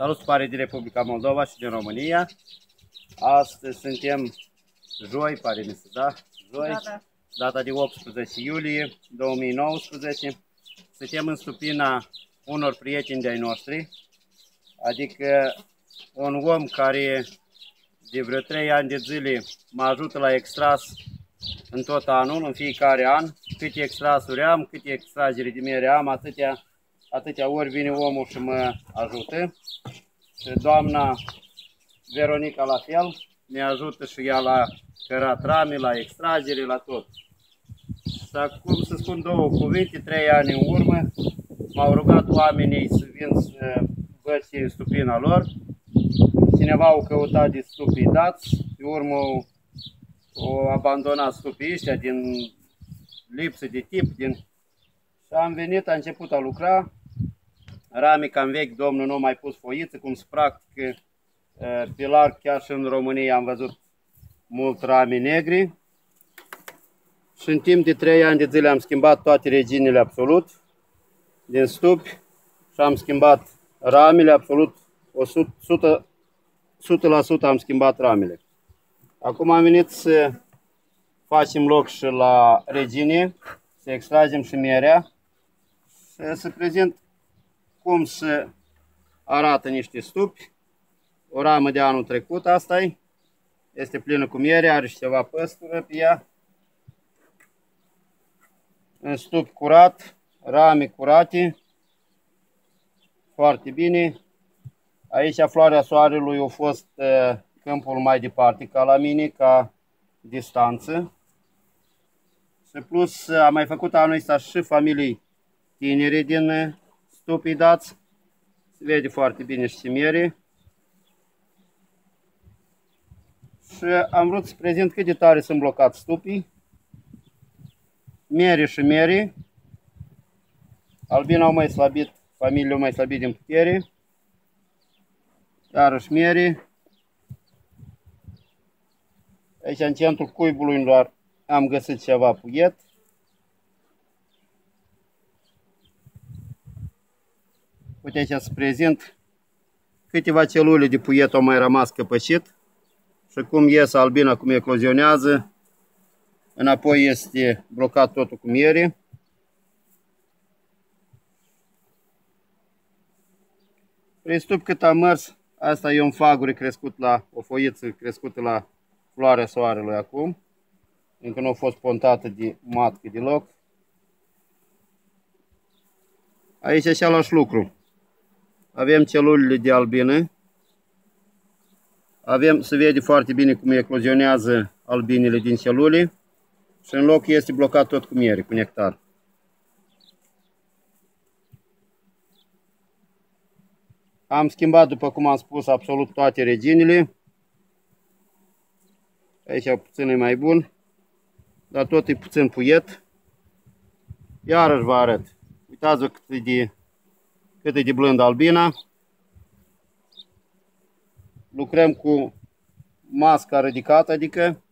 Salut, pare din Republica Moldova și din România. Astăzi suntem joi, pare mi se da? Joi, Da, da. data de 18 iulie 2019. Suntem în stupina unor prieteni de-ai noștri, adică un om care de vreo 3 ani de zile mă ajută la extras în tot anul, în fiecare an, câte extrasuri am, câte extragere de miere am, atâtea, atâtea ori vine omul și mă ajută. Și doamna Veronica la fel, ne ajută și ea la cărat rame, la extragere, la tot. Și acum să spun două cuvinte, trei ani în urmă, m-au rugat oamenii să vin să văd ce e stupina lor. Cineva au căutat de stupii dați, pe urmă o abandonat stupii ăștia din lipsă de tip, din... și am venit, a început a lucra, rame cam vechi, domnul nu a mai pus foiță, cum se practică eh, pe larg, chiar și în România am văzut mult rame negri. Și în timp de 3 ani de zile am schimbat toate reginile absolut din stupi și am schimbat ramele absolut 100, 100% am schimbat ramele. Acum am venit să facem loc și la regine, să extragem și șmierea și să prezint cum se arată niște stupi. O ramă de anul trecut, asta e. Este plină cu miere, are și ceva păstură pe ea. În stup curat, rame curate. Foarte bine. Aici floarea soarelui a fost uh, câmpul mai departe ca la mine, ca distanță. Și plus uh, am mai făcut anul ăsta și familii tinere din uh, stupii dați. Se vede foarte bine și miere. Și am vrut să prezint cât de tare sunt blocați stupii. Mere și mere. Albina au mai slabit, familiile au mai slabit din putere. Iarăși mere. Aici în centrul cuibului doar am găsit ceva puiet. Uite aici să prezint câteva celule de puiet au mai rămas căpășit și cum ies albina, cum eclozionează. Înapoi este blocat totul cu miere. Prin stup cât am mers, asta e un fagure crescut la, o foiță crescută la floarea soarelui acum. Încă nu a fost pontată de matcă deloc. Aici același lucru. Avem celulele de albine. Avem, se vede foarte bine cum eclozionează albinele din celule. Și în loc este blocat tot cu miere, cu nectar. Am schimbat, după cum am spus, absolut toate reginile. Aici puțin e mai bun, dar tot e puțin puiet. Iarăși vă arăt. Uitați-vă cât e de, cât e de blând albina. Lucrăm cu masca ridicată, adică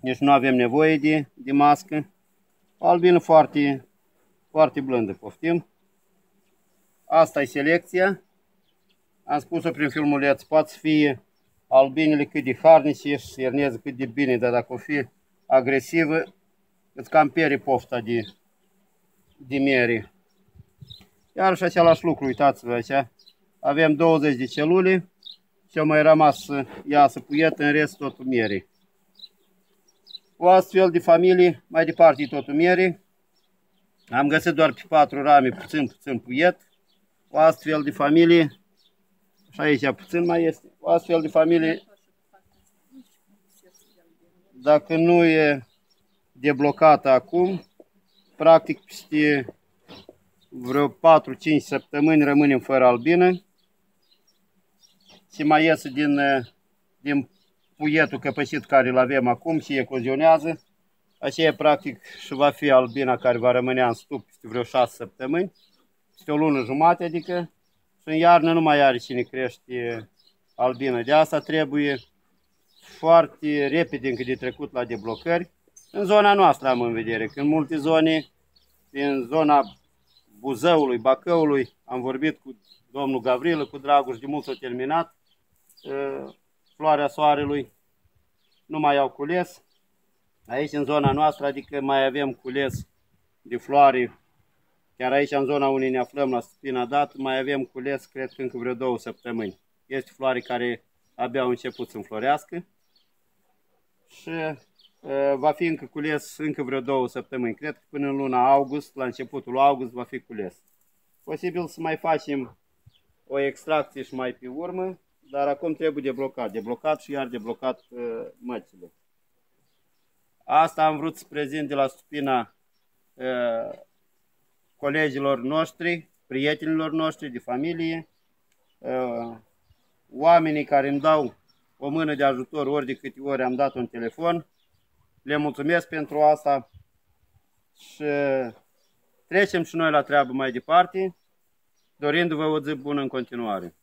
deci nu avem nevoie de, de mască. O albină foarte, foarte blândă, poftim. Asta e selecția. Am spus-o prin filmuleț, poate să fie albinele cât de harnice și ierneză cât de bine, dar dacă o fi agresivă, îți cam pierde pofta de, de miere. Iar și același lucru, uitați-vă aici, avem 20 de celule, ce mai rămas să iasă puiet, în rest totul miere. O astfel de familie, mai departe totul miere. Am găsit doar pe patru rame, puțin, puțin puiet. O astfel de familie, și aici puțin mai este, o astfel de familie, dacă nu e deblocată acum, practic peste vreo 4-5 săptămâni rămânem fără albină. Se mai iese din, din puietul căpășit care îl avem acum și eclozionează. Așa e practic și va fi albina care va rămâne în stup peste vreo 6 săptămâni, peste o lună jumate, adică și în iarnă nu mai are cine crește albină. De asta trebuie foarte repede încă de trecut la deblocări. În zona noastră am în vedere, că în multe zone, din zona Buzăului, Bacăului, am vorbit cu domnul Gavrilă cu Dragoș, de mult s-a terminat. Floarea soarelui nu mai au cules. Aici în zona noastră, adică mai avem cules de floare. Chiar aici în zona unde ne aflăm la Spina Dat, mai avem cules, cred că încă vreo două săptămâni. Este floare care abia au început să înflorească și uh, va fi încă cules încă vreo două săptămâni. Cred că până în luna august, la începutul august, va fi cules. Posibil să mai facem o extracție și mai pe urmă, dar acum trebuie deblocat. Deblocat și iar deblocat uh, măcile. Asta am vrut să prezint de la stupina uh, colegilor noștri, prietenilor noștri de familie, uh, oamenii care îmi dau o mână de ajutor ori de câte ori am dat un telefon. Le mulțumesc pentru asta și trecem și noi la treabă mai departe, dorindu-vă o zi bună în continuare.